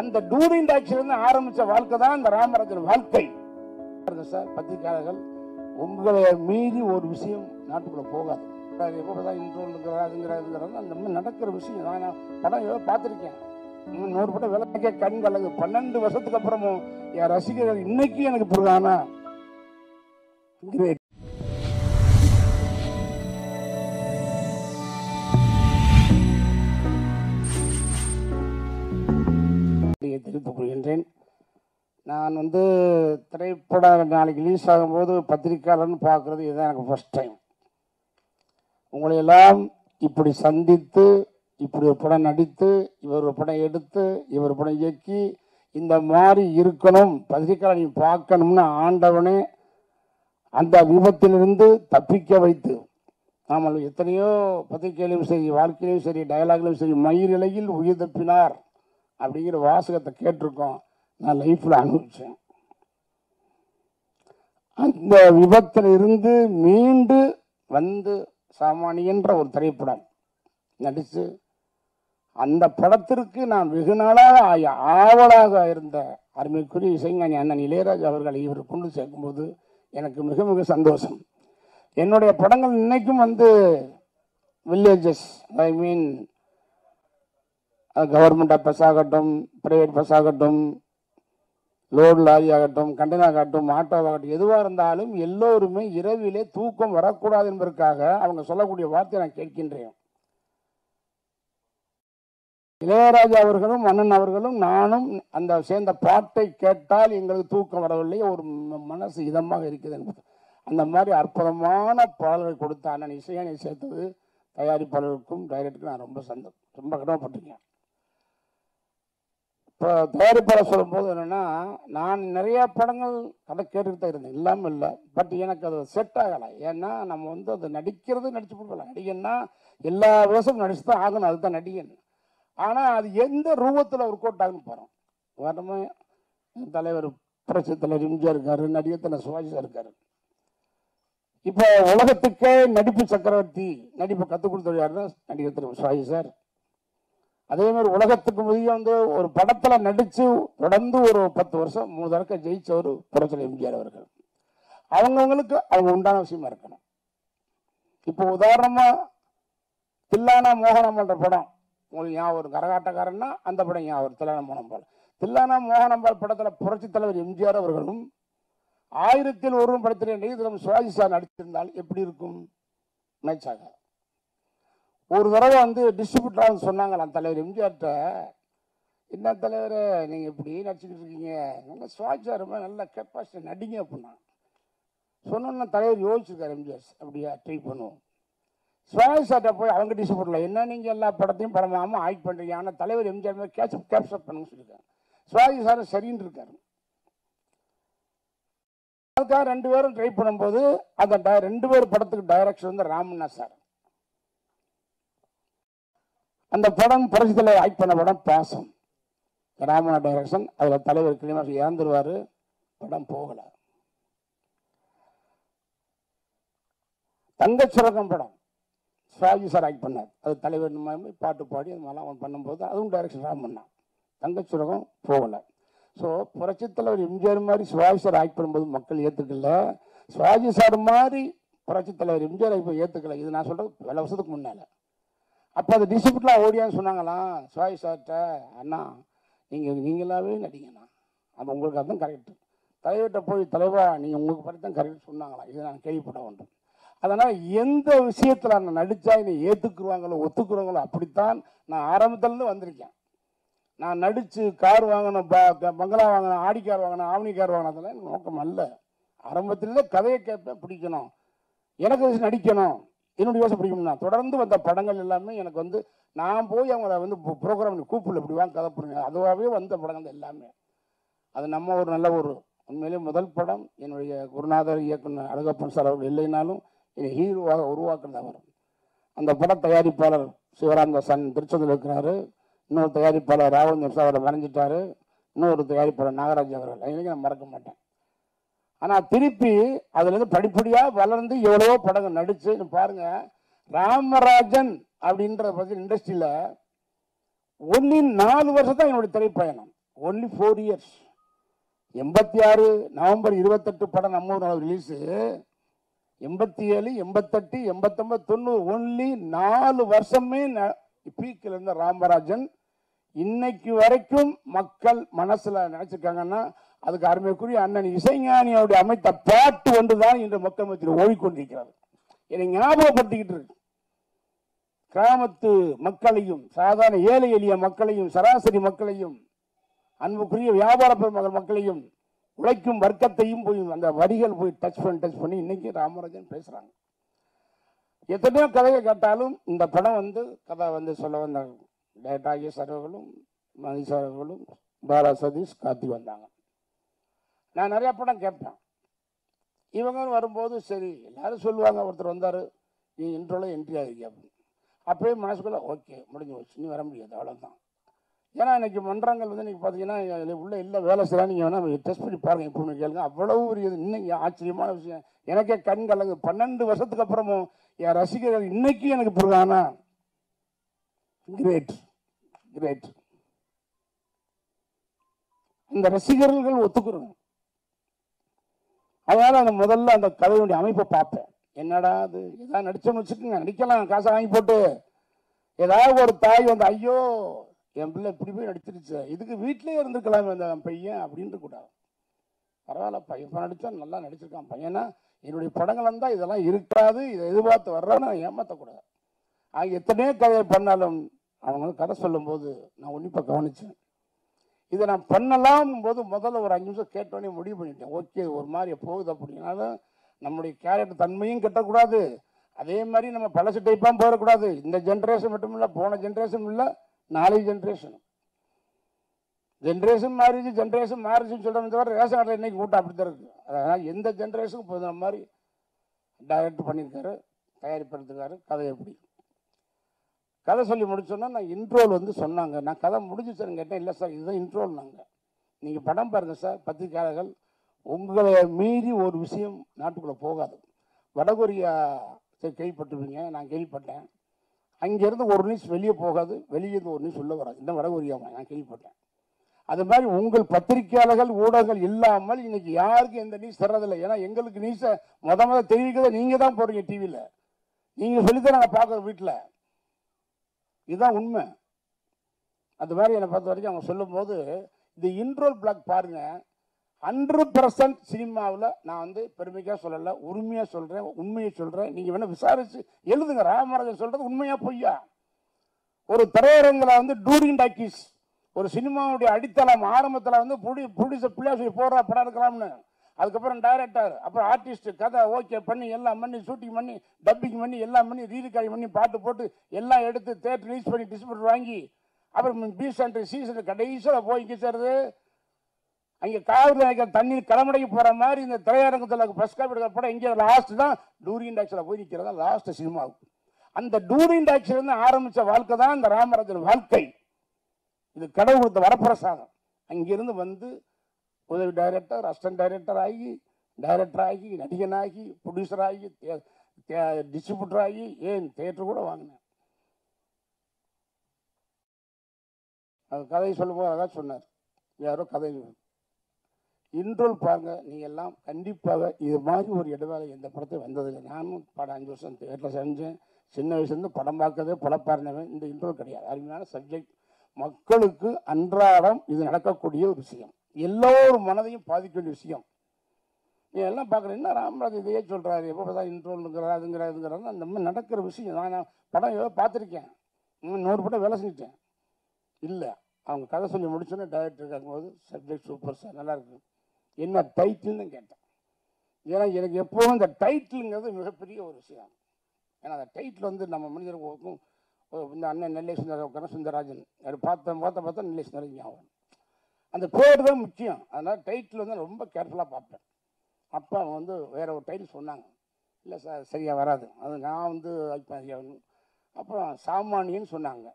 அந்த டூரிங் டாக்ஸிலிருந்து ஆரம்பிச்ச வாழ்க்கை தான் இந்த ராமராஜன் வாழ்க்கை. சார் பத்திரிகையாளர்கள் உங்களை மீறி ஒரு விஷயம் நாட்டுக்குள்ள போகாது. சார் எப்பதான் இன்ட்ரோலுங்கிறாதுங்கிறது அந்த மாதிரி நடக்கிற விஷயம் நான் படம் ஏதோ பார்த்துருக்கேன். இன்னும் நூறு படம் விளக்க கண் கலங்கு. பன்னெண்டு வருஷத்துக்கு அப்புறமும் என் ரசிகர்கள் இன்னைக்கு எனக்கு புரியானா தெரிவித்துக் கொள்கின்றேன் நான் வந்து திரைப்படம் நாளைக்கு ரிலீஸ் ஆகும்போது பத்திரிக்கையாளர்னு பார்க்குறது இதுதான் எனக்கு ஃபஸ்ட் டைம் உங்களையெல்லாம் இப்படி சந்தித்து இப்படி ஒரு படம் நடித்து இவர் ஒரு படம் எடுத்து இவர் படம் இயக்கி இந்த மாதிரி இருக்கணும் பத்திரிக்கையாளர் நீ பார்க்கணும்னு ஆண்டவனே அந்த விபத்திலிருந்து தப்பிக்க வைத்து நாமல் எத்தனையோ பத்திரிகையிலையும் சரி வாழ்க்கையிலையும் சரி டயலாக்லையும் சரி மயிரிலையில் உயிர் தப்பினார். அப்படிங்கிற வாசகத்தை கேட்டிருக்கோம். நான் லைஃப்பில் அனுபவிச்சேன். அந்த விபத்தில் இருந்து மீண்டு வந்து சாமானியன்ற ஒரு திரைப்படம் நடித்து அந்த படத்திற்கு நான் வெகு நாளாக ஆய- ஆவலாக இருந்த அருமைக்குரிய இசைஞானி அண்ணன் இளையராஜா அவர்களை இவர் கொண்டு சேர்க்கும்போது எனக்கு மிக மிக சந்தோஷம். என்னுடைய படங்கள் இன்னைக்கும் வந்து villages I mean government bus ஆகட்டும் பிரைவேட் பஸ் ஆகட்டும் லோடு லாரி ஆகட்டும் கண்டெய்னர் ஆகட்டும் ஆட்டோவாகட்டும் எதுவாக இருந்தாலும் எல்லோருமே இரவிலே தூக்கம் வரக்கூடாது என்பதற்காக அவங்க சொல்லக்கூடிய வார்த்தையை நான் கேட்கின்றேன். இளையராஜா அவர்களும் மன்னன் அவர்களும் நானும் அந்த சேர்ந்த பாட்டை கேட்டால் எங்களுக்கு தூக்கம் வரவில்லை ஒரு மனசு இதமாக இருக்குது என்பது. அந்த மாதிரி அற்புதமான பாடல்கள் கொடுத்த அண்ணன் இசையானை சேர்த்தது தயாரிப்பாளருக்கும் டைரக்டருக்கும் நான் ரொம்ப சந்தோஷம் ரொம்ப கடமைப்பட்டிருக்கேன். இப்போ தயாரிப்பாளர் சொல்லும்போது என்னென்னா நான் நிறையா படங்கள் கதை கேட்டுக்கிட்டு தான் இருந்தேன். இல்லாமல் இல்லை. பட் எனக்கு அது செட் ஆகலை. ஏன்னா நம்ம வந்து அது நடிக்கிறது நடிச்சு கொடுக்கலாம் நடிகன்னா எல்லா வருஷமும் நடிச்சு தான் ஆகணும். அதுதான் நடிகன். ஆனால் அது எந்த ரூபத்தில் ஒரு கோட் ஆகுன்னு போகிறோம் வரமே தலைவர் புரட்சி தலைவர் எம்ஜிஆர் இருக்காரு நடிகர் தலை சிவாஜி சார் இருக்காரு. இப்போ உலகத்துக்கே நடிப்பு சக்கரவர்த்தி நடிப்பை கற்றுக் கொடுத்தாருன்னா நடிகர் திரு சுவாஜி சார். அதே மாதிரி உலகத்துக்கு முதிய வந்து ஒரு படத்துல நடிச்சு தொடர்ந்து ஒரு பத்து வருஷம் மூணு தடக்க ஜெயிச்சவர் புரட்சி எம்ஜிஆர் அவர்கள். அவங்கவுங்களுக்கு அவங்க உண்டான விஷயமா இருக்கணும். இப்போ உதாரணமா தில்லானா மோகனம்ன்ற படம் உங்களுக்கு ஞாபகம் வரும். கரகாட்டக்காரன்னா அந்த படம் ஞாபகம் வரும். தில்லானா மோகனம்பால் தில்லானா மோகனம்பால் படத்தில் புரட்சி தலைவர் எம்ஜிஆர் அவர்களும் ஆயிரத்தில் ஒரு படத்தில் நெய்தலம் சிவாஜி சார் நடித்திருந்தால் எப்படி இருக்கும்? மேட்ச் ஆகாது ஒரு தடவை வந்து டிஸ்ட்ரிபியூட்டர் சொன்னாங்களாம் தலைவர் எம்ஜிஆர்கிட்ட. என்ன தலைவர் நீங்கள் இப்படி நடிச்சுக்கிட்டு இருக்கீங்க. நல்ல சுவாச்சாரமாக நல்ல கெப்பாசிட்டி நடிங்க அப்படின்னா. சொன்னோன்னா தலைவர் யோசிச்சிருக்காரு எம்ஜிஆர். அப்படியா ட்ரை பண்ணுவோம். சுவாமி போய் அவங்க டிஸ்ட்ரிபியூட்டரில் என்ன நீங்கள் எல்லா படத்தையும் படமாமல் ஆக்ட் பண்ணுறீங்க ஆனால் தலைவர் எம்ஜிஆர் மாதிரி கேட்சப் கேப்சர் பண்ணுங்க சொல்லியிருக்காங்க சுவாஜி சார் சரின்னு இருக்காரு. அதுக்காக ரெண்டு பேரும் ட்ரை பண்ணும்போது அந்த ரெண்டு பேர் படத்துக்கு டைரக்ஷன் வந்து ராமண்ணா சார். அந்த படம் புரட்சித்தில் ஆக்ட் பண்ண படம் பாசம். ராமனா டைரக்ஷன் அதில் தலைவர் கிளிமாஸ் இறந்துருவார். படம் போகலை. தங்கச்சுரகம் படம். சிவாஜி சார் ஆக்ட் பண்ணார். அது தலைவர் பாட்டு பாடி அது மாதிரிலாம் அவன் பண்ணும்போது அதுவும் டைரக்ஷன் ராமண்ணா தங்கச்சுரகம் போகலை. ஸோ புரட்சி தலைவர் எம்ஜிஆர் மாதிரி சிவாஜி சார் ஆக்ட் பண்ணும்போது மக்கள் ஏற்றுக்கல சிவாஜி சார் மாதிரி புரட்சி தலைவர் எம்ஜிஆர் இப்போ ஏற்றுக்கல இது நான் சொல்கிறது பல வருஷத்துக்கு முன்னால். அப்போ அந்த டிஸ்ட்ரிபியூட்லாம் ஓடியான்னு சொன்னாங்களாம் சுவாய் சார்கிட்ட அண்ணா நீங்கள் நீங்களாவே நடிங்கண்ணா. அப்போ உங்களுக்கு அதுதான் கரெக்டு தலைவர்கிட்ட போய் தலைவா நீங்கள் உங்களுக்கு பற்றி தான் கரெக்ட் சொன்னாங்களா? இதை நான் கேள்விப்பட வேண்டும். அதனால் எந்த விஷயத்தில் நான் நடித்தா என்னை ஏற்றுக்குருவாங்களோ ஒத்துக்குறாங்களோ அப்படித்தான் நான் ஆரம்பத்துலேருந்து வந்திருக்கேன். நான் நடித்து கார் வாங்கினேன் ப- க- பங்களா வாங்கணும் ஆடி கார் வாங்கினேன் ஆவணி கார் வாங்கினதெல்லாம் எனக்கு நோக்கம் அல்ல. ஆரம்பத்திலே கதையை கேட்பேன் பிடிக்கணும். எனக்கு நடிக்கணும். என்னுடைய யோசனை பிடிக்கும்னா தொடர்ந்து வந்த படங்கள் எல்லாமே எனக்கு வந்து நான் போய் அவங்கள வந்து ப்ரோக்ராம் கூப்பிடல இப்படி வாங்க கதை பண்ணுங்க அதுவாகவே வந்த படங்கள் எல்லாமே. அது நம்ம ஒரு நல்ல ஒரு உண்மையிலே முதல் படம். என்னுடைய குருநாதர் இயக்குனர் அழகப்பன் சார் அவர்கள் இல்லைனாலும் என்னை ஹீரோவாக உருவாக்குனது அவர் அந்த பட தயாரிப்பாளர் சிவராமதாசன் திருச்செந்தூர் இருக்கிறாரு. இன்னொரு தயாரிப்பாளர் ராவந்தன் சார் அவரை வரைஞ்சிட்டாரு இன்னொரு தயாரிப்பாளர் நாகராஜ் அவர்கள். இன்னைக்கு நான் மறக்க மாட்டேன். ஆனால் திருப்பி அதுலேருந்து படிப்படியாக வளர்ந்து எவ்வளவோ படங்கள் நடிச்சுன்னு பாருங்க ராமராஜன் அப்படின்ற பற்றி இண்டஸ்ட்ரியில் ஒன்லி நாலு வருஷம் தான் என்னுடைய திரைப்பயணம். ஒன்லி ஃபோர் இயர்ஸ் எண்பத்தி ஆறு நவம்பர் இருபத்தெட்டு படம் நம்ம ஊர் ரிலீஸு எண்பத்தி ஏழு எண்பத்தெட்டு எண்பத்தொம்பது தொண்ணூறு ஒன்லி நாலு வருஷமே பீக்கில் இருந்த ராமராஜன். இன்னைக்கு வரைக்கும் மக்கள் மனசில் நினச்சிருக்காங்கன்னா அதுக்கு அருமைக்குரிய அண்ணன் இசைஞானியோட அமைத்த பாட்டு ஒன்றுதான் இன்று மக்கள் மத்தியில் ஓடிக்கொண்டிருக்கிறது. என்னை ஞாபகப்படுத்திக்கிட்டு இருக்கு. கிராமத்து மக்களையும் சாதாரண ஏழை எளிய மக்களையும் சராசரி மக்களையும் அன்புக்குரிய வியாபார பெருமகள் மக்களையும் உழைக்கும் வர்க்கத்தையும் போய் அந்த வரிகள் போய் டச் பண்ணி டச் பண்ணி இன்னைக்கு ராமராஜன் பேசுகிறாங்க எத்தனையோ கதையை கேட்டாலும் இந்த படம் வந்து கதை வந்து சொல்ல வந்த டேட்டாகிய சர்வர்களும் மதிஷ் சரவர்களும் பாரா சதீஷ் காத்தி வந்தாங்க. நான் நிறைய படம் கேட்பேன். இவங்க வரும்போது சரி எல்லாரும் சொல்லுவாங்க ஒருத்தர் வந்தார் நீ இன்ட்ரோவில் என்ட்ரி ஆகிருக்கீங்க அப்படின்னு. அப்பயே மனசுக்குள்ளே ஓகே முடிஞ்சு போச்சு நீ வர முடியாது அவ்வளோதான் ஏன்னா இன்னைக்கு மன்றங்கள் வந்து இன்றைக்கி பார்த்தீங்கன்னா இதுல உள்ளே இல்லை வேலை செய்யலாம் நீங்கள் வேணால் டெஸ்ட் பண்ணி பாருங்கள் இப்போ கேளுங்க. அவ்வளவு ஒரு இது இன்னைக்கு ஆச்சரியமான விஷயம். எனக்கே கண் கலங்கு பன்னெண்டு வருஷத்துக்கு அப்புறமும் என் ரசிகர்கள் இன்னைக்கு எனக்கு புரியுதானா கிரேட் கிரேட் இந்த ரசிகர்கள் ஒத்துக்கிறோம். அதனால அந்த முதல்ல அந்த கதையுடைய அமைப்பை பார்ப்பேன். என்னடா அது? ஏதாவது நடிச்சோம்னு வச்சுக்கோங்க. நடிக்கலாம். காசை வாங்கி போட்டு. ஏதாவது ஒரு தாய் வந்து ஐயோ என் பிள்ளை இப்படி போய் நடிச்சிருச்சு. இதுக்கு வீட்டிலே இருந்திருக்கலாமே அந்த பையன் அப்படின்ட்டு கூடாது பரவாயில்ல. பையன் இப்போ நடிச்சா நல்லா நடிச்சிருக்கான் பையனா. என்னுடைய படங்கள் இருந்தால் இதெல்லாம் இருக்காது. இதை எதிர்பார்த்து வர்றான்னு ஏமாற்றக்கூடாது ஆக எத்தனையோ கதையை பண்ணாலும் அவங்க கதை சொல்லும்போது நான் உன்னிப்பாக கவனிச்சேன். இதை நான் பண்ணலாம் போது முதல்ல ஒரு அஞ்சு நிமிஷம் கேட்டோன்னே முடிவு பண்ணிட்டேன். ஓகே ஒரு மாதிரி போகுது அப்படின்னாலும் நம்முடைய கேரக்டர் தன்மையும் கட்டக்கூடாது. அதே மாதிரி நம்ம பழசு டைப்பாக போயிடக்கூடாது இந்த ஜென்ரேஷன் மட்டும் இல்லை போன ஜென்ரேஷன் இல்லை நாளைக்கு ஜென்ரேஷன் ஜென்ரேஷன் மாறிச்சு ஜென்ரேஷன் மாறிச்சுன்னு சொல்கிறோம் தவிர ரேஷன் கார்டில் இன்னைக்கு கூட்டம் அப்படி தான் இருக்குது அதனால் எந்த ஜென்ரேஷனுக்கும் போதுற மாதிரி டைரக்ட் பண்ணியிருக்காரு தயாரிப்படுத்துக்காரு கதை எப்படி? கதை சொல்லி முடிச்சோன்னா நான் இன்ட்ரோல் வந்து சொன்னாங்க. நான் கதை முடிஞ்சு கேட்டேன் இல்லை சார் இதுதான் இன்ட்ரோல் நாங்கள் நீங்கள் படம் பாருங்கள் சார் பத்திரிக்கையாளர்கள் உங்களை மீறி ஒரு விஷயம் நாட்டுக்குள்ளே போகாது. வடகொரியா சரி கேள்விப்பட்டிருப்பீங்க நான் கேள்விப்பட்டேன். அங்கேருந்து ஒரு நியூஸ் வெளியே போகாது வெளியே இருந்து ஒரு நியூஸ் உள்ள வராது. இந்த வடகொரியாவை நான் கேள்விப்பட்டேன். அது மாதிரி உங்கள் பத்திரிகையாளர்கள் ஊடகங்கள் இல்லாமல் இன்னைக்கு யாருக்கும் எந்த நியூஸ் தர்றதில்லை ஏன்னா எங்களுக்கு நியூஸை மொத மொதல் தெரிவிக்கிறத நீங்கள் தான் போடுறீங்க டிவியில் நீங்கள் சொல்லித்தான் நாங்கள் பார்க்குறோம் வீட்டில் இதுதான் உண்மை. அது மாதிரி என்னை பொறுத்த வரைக்கும் அவங்க சொல்லும்போது இந்த இன்ட்ரோல் பிளாக் பாருங்கள் ஹண்ட்ரட் பர்சன்ட் சினிமாவில் நான் வந்து பெருமைக்காக சொல்லலை உரிமையாக சொல்கிறேன் உண்மையை சொல்கிறேன் நீங்கள் வேணால் விசாரிச்சு எழுதுங்க. ராமராஜன் சொல்கிறது உண்மையாக பொய்யா? ஒரு திரையரங்கில் வந்து டூரிங் டாக்கீஸ் ஒரு சினிமாவுடைய அடித்தளம் ஆரம்பத்தில் வந்து புடி புடிச பிள்ளையா சொல்லி போடுற படம் எடுக்கலாம்னு. அதுக்கப்புறம் டைரக்டர் அப்புறம் ஆர்டிஸ்ட் கதை ஓகே பண்ணி எல்லாம் பண்ணி ஷூட்டிங் பண்ணி டப்பிங் பண்ணி எல்லாம் பண்ணி ரீரிகார்டிங் பண்ணி பாட்டு போட்டு எல்லாம் எடுத்து தேட்டர் ரிலீஸ் பண்ணி டிஸ்ட்ரிபியூட்டர் வாங்கி அப்புறம் பி சென்டர் சி சென்டர் கடைசியில் போய் இங்கே சேருது அங்கே காவிரி நாயக்கர் தண்ணீர் கடமடைக்கு போகிற மாதிரி இந்த திரையரங்கத்தில் ஃபஸ்ட் காப்பி எடுக்கிற படம் இங்கே லாஸ்ட் தான் டூரிங் டாக்ஸில் போய் நிற்கிறதா லாஸ்ட் சினிமாவுக்கு அந்த டூரிங் டாக்ஸிலேருந்து ஆரம்பித்த வாழ்க்கை தான் இந்த ராமராஜன் வாழ்க்கை. இது கடவுள் கொடுத்த வரப்பிரசாதம். அங்கிருந்து வந்து உதவி டைரக்டர் அசிஸ்டன்ட் டைரக்டர் ஆகி டைரக்டர் ஆகி நடிகனாகி ப்ரொடியூசர் ஆகி டிஸ்ட்ரிபியூட்டர் ஆகி ஏன் தேட்டர் கூட வாங்கினேன். அது கதையை சொல்லும்போது அதான் சொன்னார். யாரோ கதை இன்ட்ரோல் பாருங்கள் நீங்கள் எல்லாம் கண்டிப்பாக இது மாதிரி ஒரு இடைவேளை எந்த படத்தை வந்ததில்லை. நானும் படம் அஞ்சு வருஷம் தேட்டரில் செஞ்சேன். சின்ன வயசுலேருந்து படம் பார்க்கறதே படம் இந்த இன்ட்ரோல் கிடையாது. அருமையான சப்ஜெக்ட் மக்களுக்கு அன்றாடம் இது நடக்கக்கூடிய ஒரு விஷயம். எல்லோரும் மனதையும் பாதிக்க வேண்டிய விஷயம். நீ எல்லாம் பார்க்குறேன் என்ன ராமராஜ் இதையே சொல்கிறாரு எப்போ பார்த்தா இன்ட்ரோலுங்கிறார் அதுங்கிற இதுங்கிறாரு அந்த மாதிரி நடக்கிற விஷயம். நான் படம் ஏதோ பார்த்துருக்கேன். நூறு படம் வேலை செஞ்சுட்டேன். இல்லை அவங்க கதை சொல்லி முடிச்சோன்னே டைரக்டர் இருக்கும்போது சப்ஜெக்ட் சூப்பர் சார் நல்லாயிருக்கு என்ன டைட்டில்னு கேட்டேன். ஏன்னா எனக்கு எப்போவும் இந்த டைட்டிலுங்கிறது மிகப்பெரிய ஒரு விஷயம். ஏன்னா அந்த டைட்டில் வந்து நம்ம மனிதர்களுக்கும் இந்த அண்ணன் நெல்லை சுந்தர உட்கார சுந்தரராஜன் அது பார்த்த பார்த்த பார்த்தா நெல்லை சுந்தரராஜன் ஞாபகம். அந்த பேர் தான் முக்கியம். அதனால் டைட்டில் வந்து நான் ரொம்ப கேர்ஃபுல்லாக பார்ப்பேன். அப்போ அவங்க வந்து வேறு ஒரு டைட்டில் சொன்னாங்க. இல்லை சார் சரியாக வராது. அது நான் வந்து ஐயா. அப்புறம் சாமானியன்னு சொன்னாங்க.